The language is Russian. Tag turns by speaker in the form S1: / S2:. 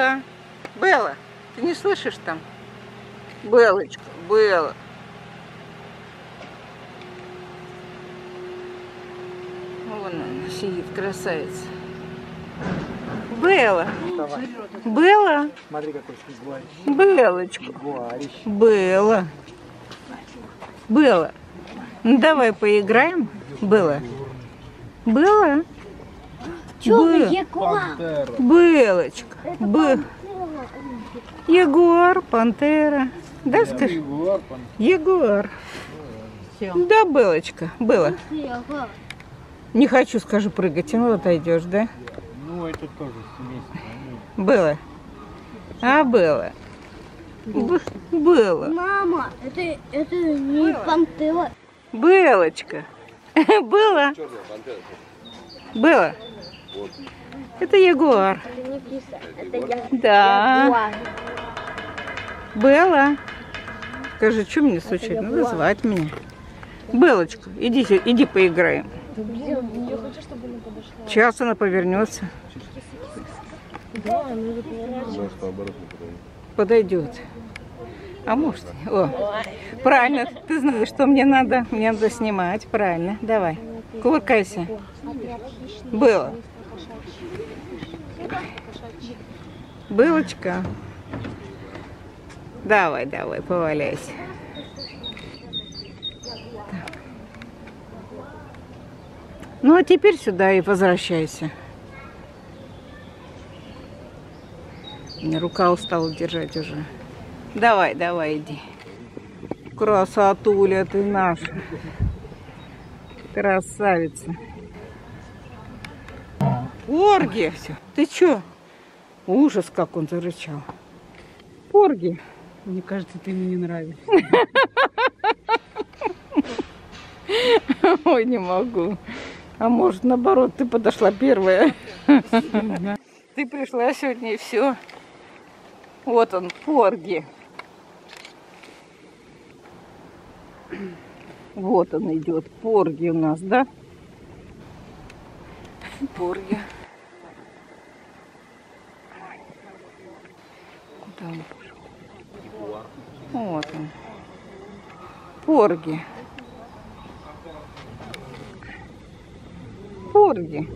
S1: Белла, Белла, ты не слышишь там? Белочка, Белла. Вон она сидит, красавица. Белла,
S2: Давай.
S1: Белла,
S2: Смотри, какой.
S1: Белочка,
S2: Гуарищ.
S1: Белла. Белла, ну давай поиграем, Белла. Белла.
S3: Егор.
S1: Белочка. Б. Егор, пантера. Да, скажи? Егор. Да, Белочка, было.
S3: Егор.
S1: Не хочу, скажи, прыгать. Ну, вот отойдешь, да?
S2: Ну, это тоже семейство.
S1: Было. А, было. Б- было.
S3: Мама, это, это не пантера.
S1: Белочка. Было. Было. Это Ягуар.
S3: Это не киса, это я.
S1: Да. Белла. Скажи, что мне случилось? Надо звать меня. Белочка, иди, иди поиграем. Сейчас она повернется. Подойдет. А может, о, правильно, ты знаешь, что мне надо, мне надо снимать, правильно, давай, кувыркайся. Было. Былочка. Давай, давай, поваляйся. Ну, а теперь сюда и возвращайся. Мне рука устала держать уже. Давай, давай, иди. Красотуля ты наша. Красавица. Порги! Ты чё? Ужас, как он зарычал. Порги.
S4: Мне кажется, ты мне не нравишься.
S1: Ой, не могу. А может, наоборот, ты подошла первая. Ты пришла сегодня и все. Вот он, Порги. Вот он идет, Порги у нас, да? Порги. Пошел? Вот он. Порги. Порги.